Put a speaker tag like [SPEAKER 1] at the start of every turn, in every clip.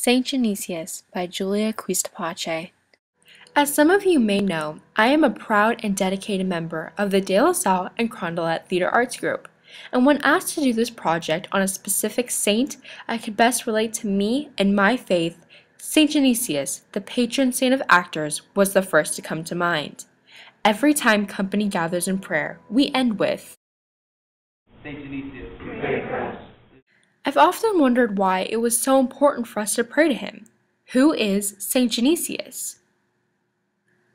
[SPEAKER 1] Saint Genesius by Julia Acquistapace. As some of you may know, I am a proud and dedicated member of the De La Salle and Carondelet Theater Arts Group, and when asked to do this project on a specific saint I could best relate to me and my faith, Saint Genesius, the patron saint of actors, was the first to come to mind. Every time company gathers in prayer, we end with
[SPEAKER 2] Saint Genesius.
[SPEAKER 1] I've often wondered why it was so important for us to pray to him. Who is Saint Genesius?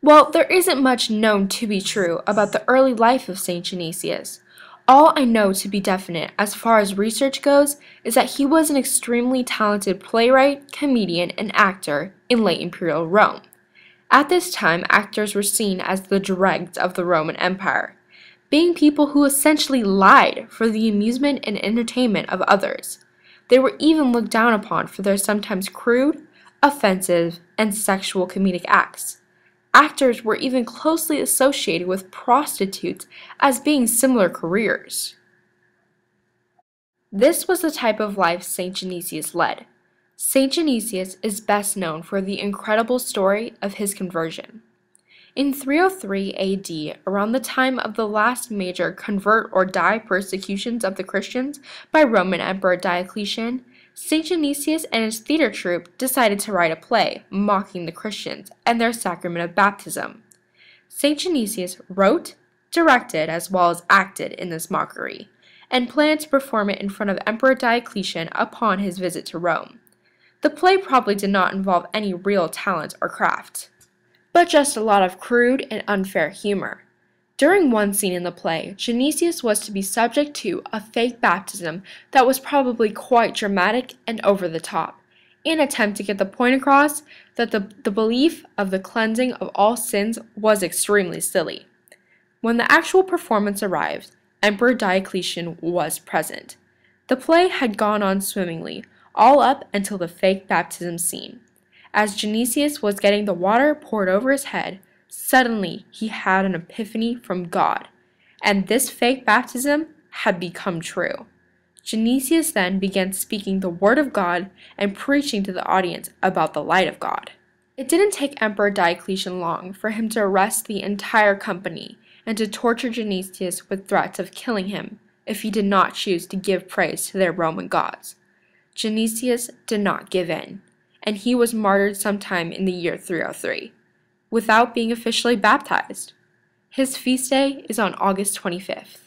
[SPEAKER 1] Well, there isn't much known to be true about the early life of Saint Genesius. All I know to be definite as far as research goes is that he was an extremely talented playwright, comedian, and actor in late imperial Rome. At this time, actors were seen as the dregs of the Roman Empire, being people who essentially lied for the amusement and entertainment of others. They were even looked down upon for their sometimes crude, offensive, and sexual comedic acts. Actors were even closely associated with prostitutes as being similar careers. This was the type of life St. Genesius led. St. Genesius is best known for the incredible story of his conversion. In 303 AD, around the time of the last major convert or die persecutions of the Christians by Roman Emperor Diocletian, St. Genesius and his theater troupe decided to write a play mocking the Christians and their sacrament of baptism. St. Genesius wrote, directed, as well as acted in this mockery, and planned to perform it in front of Emperor Diocletian upon his visit to Rome. The play probably did not involve any real talent or craft but just a lot of crude and unfair humor. During one scene in the play, Genesius was to be subject to a fake baptism that was probably quite dramatic and over the top, in attempt to get the point across that the, the belief of the cleansing of all sins was extremely silly. When the actual performance arrived, Emperor Diocletian was present. The play had gone on swimmingly, all up until the fake baptism scene. As Genesius was getting the water poured over his head, suddenly he had an epiphany from God, and this fake baptism had become true. Genesius then began speaking the word of God and preaching to the audience about the light of God. It didn't take Emperor Diocletian long for him to arrest the entire company and to torture Genesius with threats of killing him if he did not choose to give praise to their Roman gods. Genesius did not give in and he was martyred sometime in the year 303, without being officially baptized. His feast day is on August 25th.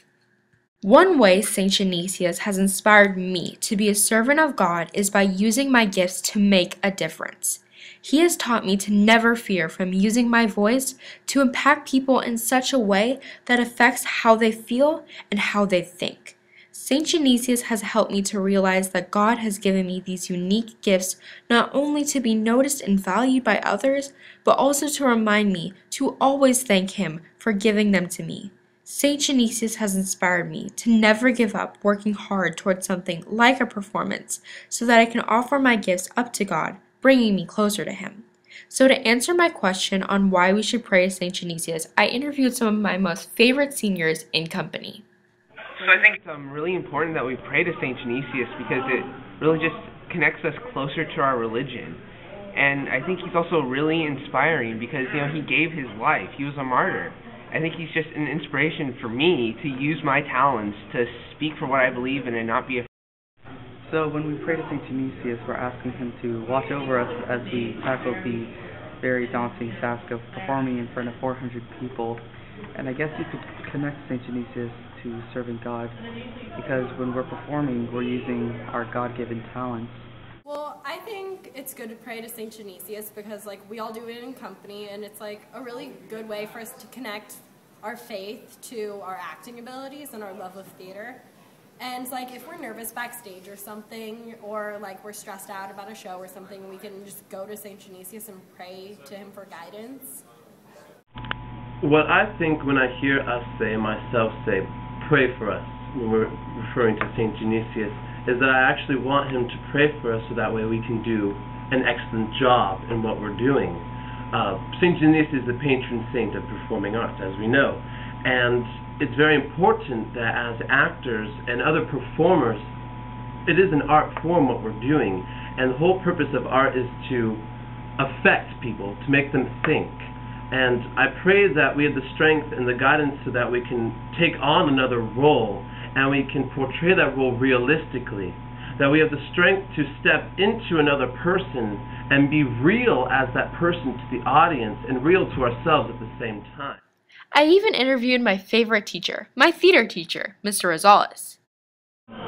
[SPEAKER 1] One way St. Genesius has inspired me to be a servant of God is by using my gifts to make a difference. He has taught me to never fear from using my voice to impact people in such a way that affects how they feel and how they think. St. Genesius has helped me to realize that God has given me these unique gifts not only to be noticed and valued by others, but also to remind me to always thank Him for giving them to me. St. Genesius has inspired me to never give up working hard towards something like a performance so that I can offer my gifts up to God, bringing me closer to Him. So, to answer my question on why we should pray to St. Genesius, I interviewed some of my most favorite seniors in company.
[SPEAKER 2] So I think it's um, really important that we pray to Saint Genesius because it really just connects us closer to our religion. And I think he's also really inspiring because you know he gave his life. He was a martyr. I think he's just an inspiration for me to use my talents to speak for what I believe in and not be afraid.
[SPEAKER 3] So when we pray to St. Genesius, we're asking him to watch over us as we tackle the very daunting task of performing in front of 400 people. And I guess you could connect St. Genesius to serving God because when we're performing, we're using our God given talents.
[SPEAKER 4] Well, I think it's good to pray to St. Genesius because, like, we all do it in company, and it's like a really good way for us to connect our faith to our acting abilities and our love of theater. And like if we're nervous backstage or something, or like we're stressed out about a show or something, we can just go to St. Genesius and pray to him for guidance.
[SPEAKER 5] Well, I think when I hear us say, myself say, pray for us when we're referring to St. Genesius is that I actually want him to pray for us so that way we can do an excellent job in what we're doing. Uh, St. Genesius is the patron saint of performing arts, as we know, and it's very important that as actors and other performers, it is an art form what we're doing, And the whole purpose of art is to affect people, to make them think. And I pray that we have the strength and the guidance so that we can take on another role and we can portray that role realistically. That we have the strength to step into another person and be real as that person to the audience and real to ourselves at the same time.
[SPEAKER 1] I even interviewed my favorite teacher, my theater teacher, Mr. Rosales.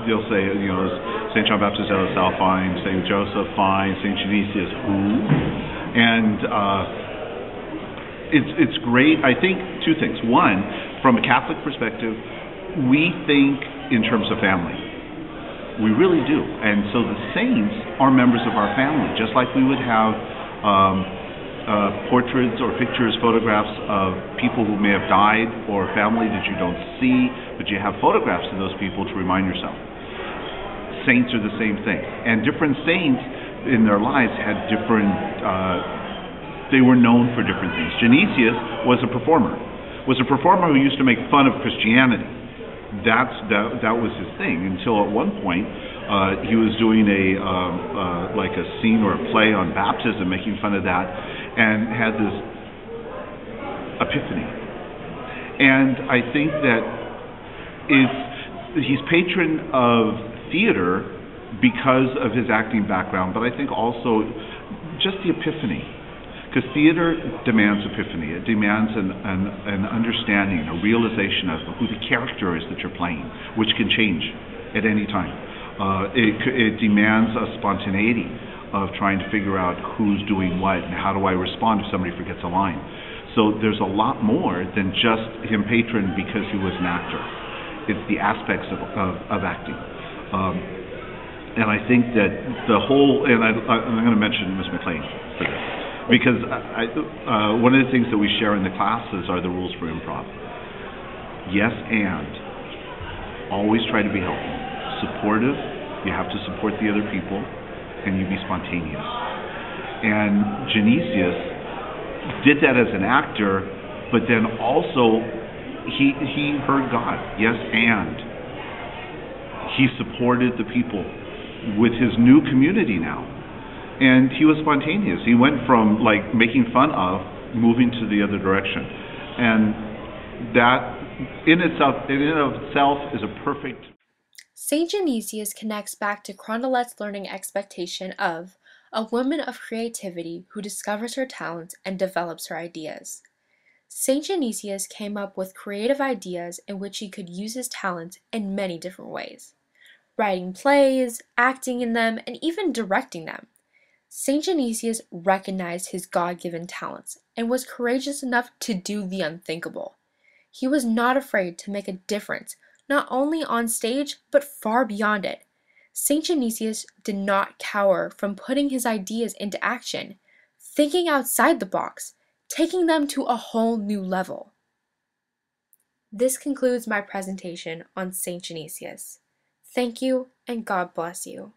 [SPEAKER 6] You'll say, you know, St. John Baptist de la Salle fine, St. Joseph fine, St. Genesius who? And uh, it's, it's great. I think two things. One, from a Catholic perspective, we think in terms of family. We really do. And so the saints are members of our family, just like we would have um, uh, portraits or pictures, photographs of people who may have died or family that you don't see, but you have photographs of those people to remind yourself. Saints are the same thing. And different saints in their lives had different, uh, they were known for different things. Genesius was a performer, was a performer who used to make fun of Christianity. That's, that, that was his thing until at one point uh, he was doing a uh, uh, like a scene or a play on baptism, making fun of that, and had this epiphany. And I think that it's, he's patron of theater because of his acting background, but I think also just the epiphany. Because theater demands epiphany. It demands an, an, an understanding, a realization of who the character is that you're playing, which can change at any time. Uh, it, it demands a spontaneity of trying to figure out who's doing what and how do I respond if somebody forgets a line. So there's a lot more than just him patron because he was an actor. It's the aspects of, of, of acting. Um, and I think that the whole, and I, I'm going to mention Ms. McLean for this, because I, uh, one of the things that we share in the classes are the rules for improv. Yes, and always try to be helpful, supportive. You have to support the other people and you be spontaneous. And Genesius did that as an actor, but then also he he heard God. Yes, and he supported the people with his new community now. And he was spontaneous. He went from like making fun of moving to the other direction. And that in itself in and of itself is a perfect
[SPEAKER 1] St. Genesius connects back to Carondelet's learning expectation of a woman of creativity who discovers her talents and develops her ideas. St. Genesius came up with creative ideas in which he could use his talents in many different ways writing plays, acting in them, and even directing them. St. Genesius recognized his God given talents and was courageous enough to do the unthinkable. He was not afraid to make a difference not only on stage, but far beyond it. St. Genesius did not cower from putting his ideas into action, thinking outside the box, taking them to a whole new level. This concludes my presentation on St. Genesius. Thank you and God bless you.